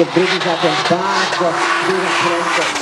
że drugi zatem bardzo duża prędkość.